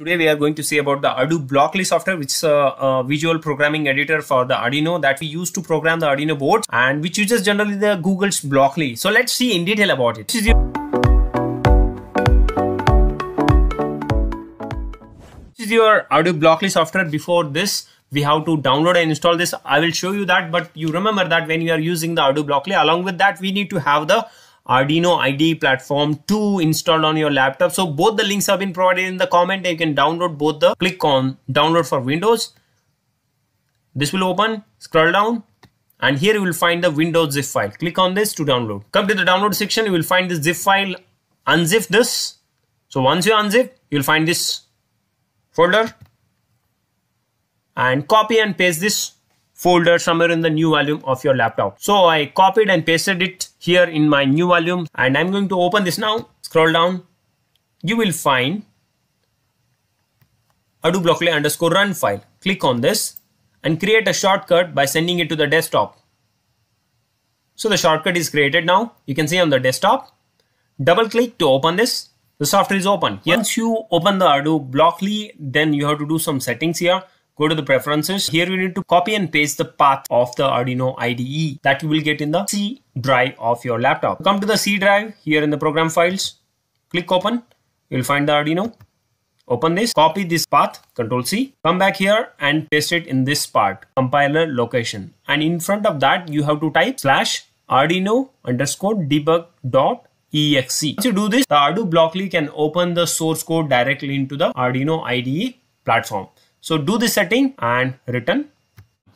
Today we are going to see about the Arduino Blockly software which is a, a, visual programming editor for the Arduino that we use to program the Arduino boards and which uses generally the Google's Blockly. So let's see in detail about it. This is your, Ardublockly software. Before this we have to download and install this. I will show you that but you remember that when you are using the Arduino Blockly along with that we need to have the Arduino IDE platform 2 installed on your laptop. So both the links have been provided in the comment. You can download both the click on download for Windows. This will open, scroll down and here you will find the Windows zip file. Click on this to download. Come to the download section, you will find the zip file. Unzip this. So once you unzip, you will find this folder and copy and paste this folder somewhere in the new volume of your laptop. So I copied and pasted it here in my new volume and I'm going to open this now. Scroll down. You will find Ardublockly underscore run file. Click on this and create a shortcut by sending it to the desktop. So the shortcut is created now. You can see on the desktop. Double click to open this. The software is open. Once you open the Ardublockly, then you have to do some settings here go to the preferences. Here you need to copy and paste the path of the Arduino IDE that you will get in the C drive of your laptop. Come to the C drive here in the program files. Click open. You'll find the Arduino. Open this, copy this path, Control C. Come back here and paste it in this part, compiler location. And in front of that, you have to type slash Arduino underscore debug dot exe. Once you do this, the Arduino Blockly can open the source code directly into the Arduino IDE platform. So do this setting and return.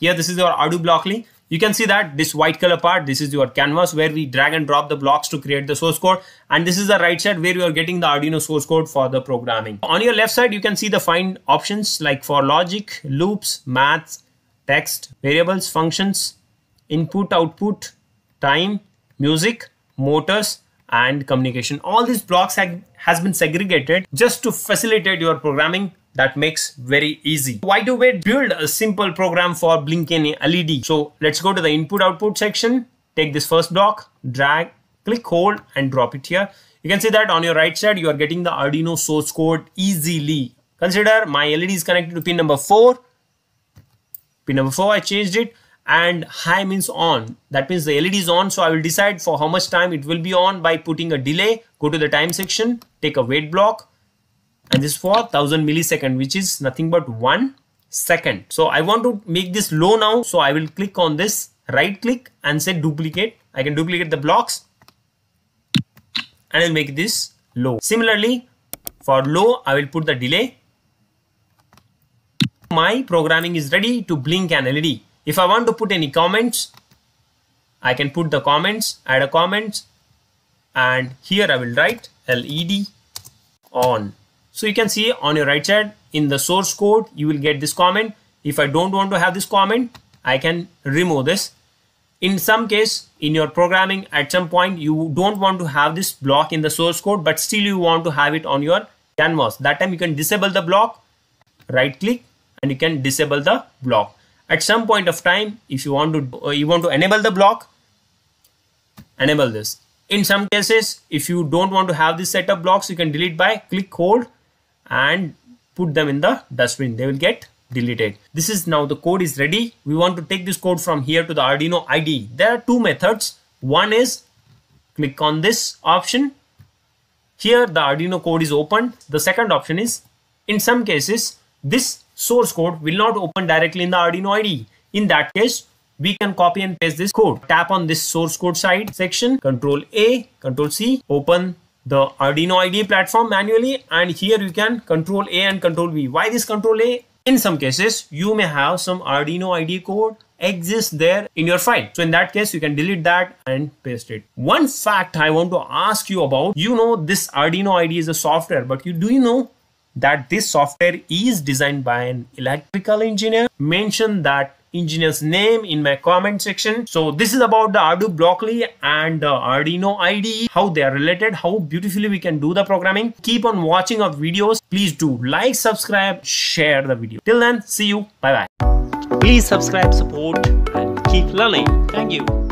Here this is your Ardublockly. You can see that this white color part, this is your canvas where we drag and drop the blocks to create the source code. And this is the right side where you are getting the Arduino source code for the programming. On your left side, you can see the find options like for logic, loops, maths, text, variables, functions, input, output, time, music, motors, and communication. All these blocks has been segregated just to facilitate your programming that makes very easy. Why do we build a simple program for blinking LED? So let's go to the input output section. Take this first block, drag, click hold and drop it here. You can see that on your right side, you are getting the Arduino source code easily. Consider my LED is connected to pin number four. Pin number four, I changed it and high means on. That means the LED is on. So I will decide for how much time it will be on by putting a delay. Go to the time section, take a wait block, and this for 1000 millisecond which is nothing but one second. So i want to make this low now. So i will click on this right click and say duplicate. I can duplicate the blocks and i'll make this low. Similarly for low i will put the delay. My programming is ready to blink an led if i want to put any comments i can put the comments add a comments and here i will write led on so you can see on your right side in the source code, you will get this comment. If I don't want to have this comment, I can remove this. In some case, in your programming, at some point, you don't want to have this block in the source code, but still you want to have it on your canvas. That time you can disable the block, right click, and you can disable the block. At some point of time, if you want to, uh, you want to enable the block, enable this. In some cases, if you don't want to have this set of blocks, you can delete by click hold and put them in the dustbin. They will get deleted. This is now the code is ready. We want to take this code from here to the arduino ide there are two methods. One is click on this option. Here the arduino code is opened. The second option is in some cases this source code will not open directly in the arduino ide in that case we can copy and paste this code. Tap on this source code side section. Control a control c open the Arduino IDE platform manually and here you can control A and control V. Why this control A? In some cases, you may have some Arduino IDE code exist there in your file. So in that case, you can delete that and paste it. One fact I want to ask you about, you know this Arduino IDE is a software, but you do you know that this software is designed by an electrical engineer? Mention that engineer's name in my comment section. So this is about the Arduino Blockly and the Arduino IDE, how they are related, how beautifully we can do the programming. Keep on watching our videos. Please do like, subscribe, share the video. Till then, see you. Bye bye. Please subscribe, support and keep learning. Thank you.